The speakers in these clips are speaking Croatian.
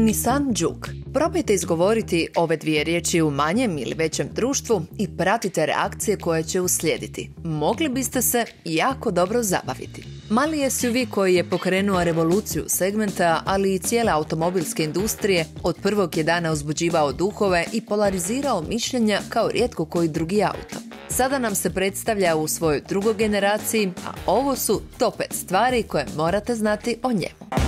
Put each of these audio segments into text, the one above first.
Nissan Juke. Probajte izgovoriti ove dvije riječi u manjem ili većem društvu i pratite reakcije koje će uslijediti. Mogli biste se jako dobro zabaviti. Mali SUV koji je pokrenuo revoluciju segmenta, ali i cijele automobilske industrije, od prvog je dana uzbuđivao duhove i polarizirao mišljenja kao rijetko koji drugi auto. Sada nam se predstavlja u svojoj drugoj generaciji, a ovo su top 5 stvari koje morate znati o njemu.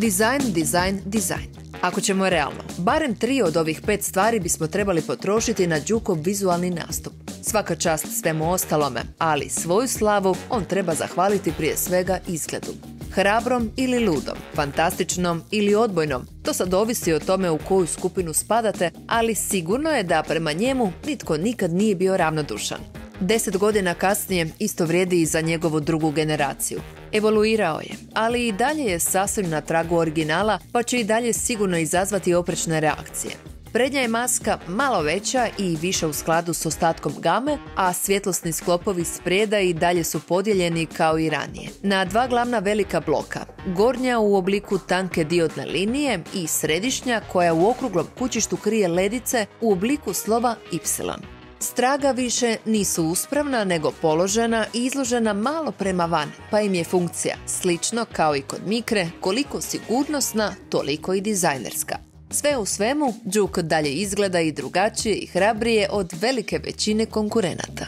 Dizajn, dizajn, dizajn. Ako ćemo realno, barem tri od ovih pet stvari bismo trebali potrošiti na Đukov vizualni nastup. Svaka čast svemu ostalome, ali svoju slavu on treba zahvaliti prije svega izgledu. Hrabrom ili ludom, fantastičnom ili odbojnom, to sad ovisi o tome u koju skupinu spadate, ali sigurno je da prema njemu nitko nikad nije bio ravnodušan. Deset godina kasnije isto vrijedi i za njegovu drugu generaciju. Evoluirao je, ali i dalje je sasvim na tragu originala, pa će i dalje sigurno izazvati oprečne reakcije. Prednja je maska malo veća i više u skladu s ostatkom game, a svjetlosni sklopovi sprijeda i dalje su podijeljeni kao i ranije. Na dva glavna velika bloka, gornja u obliku tanke diodne linije i središnja koja u okruglom kućištu krije ledice u obliku slova Y. Straga više nisu uspravna nego položena i izložena malo prema van, pa im je funkcija, slično kao i kod mikre, koliko sigurnosna, toliko i dizajnerska. Sve u svemu, Juke dalje izgleda i drugačije i hrabrije od velike većine konkurenata.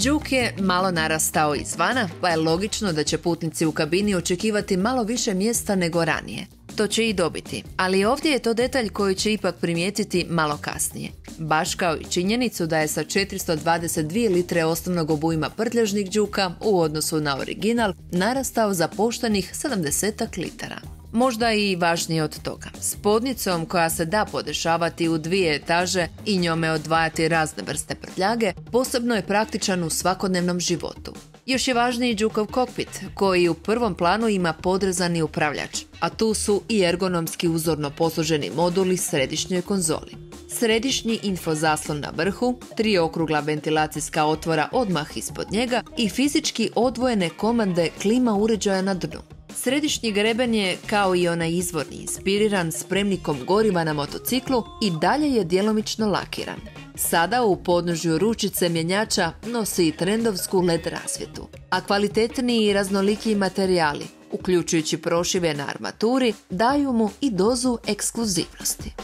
Juke je malo narastao izvana, pa je logično da će putnici u kabini očekivati malo više mjesta nego ranije to će i dobiti. Ali ovdje je to detalj koji će ipak primijetiti malo kasnije. Baš kao i činjenicu da je sa 422 litre osnovnog obujma prtljažnih džuka u odnosu na original narastao za poštenih 70 litara. Možda i važnije od toga. Spodnicom koja se da podešavati u dvije etaže i njome odvajati razne vrste prtljage, posebno je praktičan u svakodnevnom životu. Još je važniji Đukov kokpit, koji u prvom planu ima podrezani upravljač, a tu su i ergonomski uzorno posluženi moduli središnjoj konzoli. Središnji infozaslon na vrhu, tri okrugla ventilacijska otvora odmah ispod njega i fizički odvojene komande klima uređaja na dnu. Središnji greben je, kao i onaj izvorni, inspiriran spremnikom goriva na motociklu i dalje je djelomično lakiran. Sada u podnožju ručice mjenjača nosi i trendovsku LED rasvjetu, a kvalitetniji i raznoliki materijali, uključujući prošive na armaturi, daju mu i dozu ekskluzivnosti.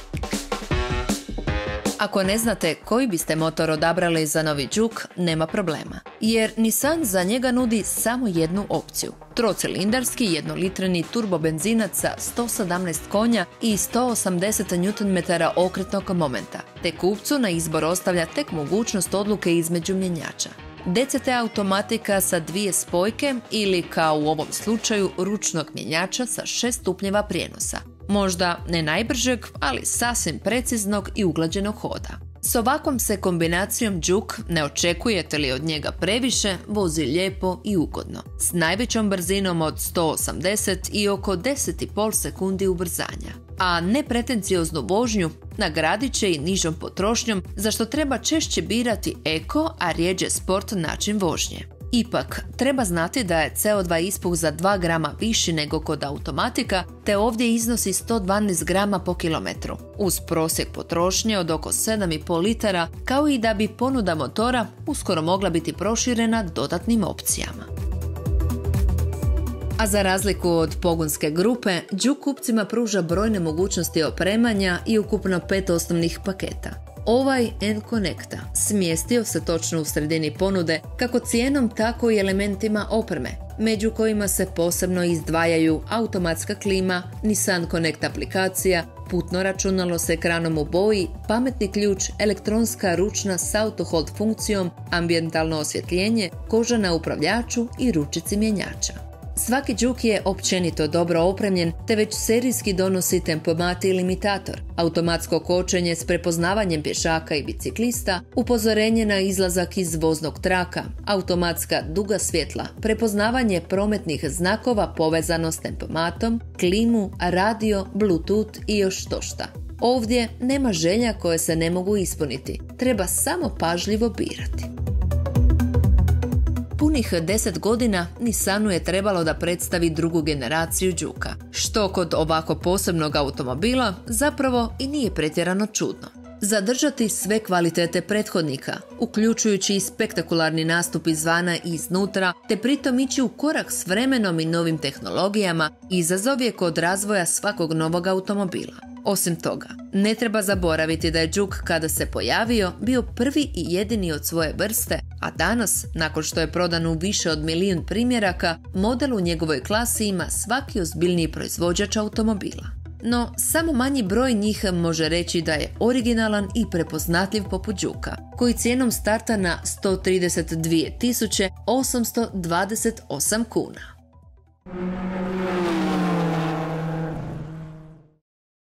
Ako ne znate koji biste motor odabrali za novi Juke, nema problema. Jer Nissan za njega nudi samo jednu opciju. Trocilindarski jednolitreni turbobenzinac sa 117 konja i 180 Nm okretnog momenta. Te kupcu na izbor ostavlja tek mogućnost odluke između mjenjača. DCT automatika sa dvije spojke ili kao u ovom slučaju ručnog mjenjača sa šest stupnjeva prijenosa. Možda ne najbržeg, ali sasvim preciznog i uglađenog hoda. S ovakvom se kombinacijom Đuk ne očekujete li od njega previše, vozi lijepo i ugodno. S najvećom brzinom od 180 i oko 10,5 sekundi ubrzanja. A nepretencioznu vožnju nagradit će i nižom potrošnjom, za što treba češće birati eko, a rijeđe sport način vožnje. Ipak, treba znati da je CO2 ispuh za 2 grama viši nego kod automatika, te ovdje iznosi 112 grama po kilometru, uz prosjek potrošnje od oko 7,5 litara, kao i da bi ponuda motora uskoro mogla biti proširena dodatnim opcijama. A za razliku od pogonske grupe, Đuk kupcima pruža brojne mogućnosti opremanja i ukupno pet osnovnih paketa. Ovaj N-Connecta smjestio se točno u sredini ponude kako cijenom tako i elementima opreme, među kojima se posebno izdvajaju automatska klima, Nissan Connect aplikacija, putno računalo s ekranom u boji, pametni ključ, elektronska ručna s autohold funkcijom, ambientalno osvjetljenje, koža na upravljaču i ručici mjenjača. Svaki džuk je općenito dobro opremljen te već serijski donosi tempomat i limitator, automatsko kočenje s prepoznavanjem pješaka i biciklista, upozorenje na izlazak iz voznog traka, automatska duga svjetla, prepoznavanje prometnih znakova povezano s tempomatom, klimu, radio, bluetooth i još šta. Ovdje nema želja koje se ne mogu ispuniti, treba samo pažljivo birati. Punih 10 godina Nissanu je trebalo da predstavi drugu generaciju Đuka, što kod ovako posebnog automobila zapravo i nije pretjerano čudno. Zadržati sve kvalitete prethodnika, uključujući i spektakularni nastup izvana i iznutra, te pritom ići u korak s vremenom i novim tehnologijama, izazov je kod razvoja svakog novog automobila. Osim toga, ne treba zaboraviti da je Đuk kada se pojavio bio prvi i jedini od svoje vrste, a danas, nakon što je prodan u više od milijun primjeraka, model u njegovoj klasi ima svaki ozbiljniji proizvođač automobila. No, samo manji broj njih može reći da je originalan i prepoznatljiv poput Đuka, koji cijenom starta na 132.828 kuna.